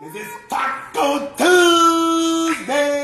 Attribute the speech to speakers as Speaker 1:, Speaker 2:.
Speaker 1: Cause is Taco Tuesday.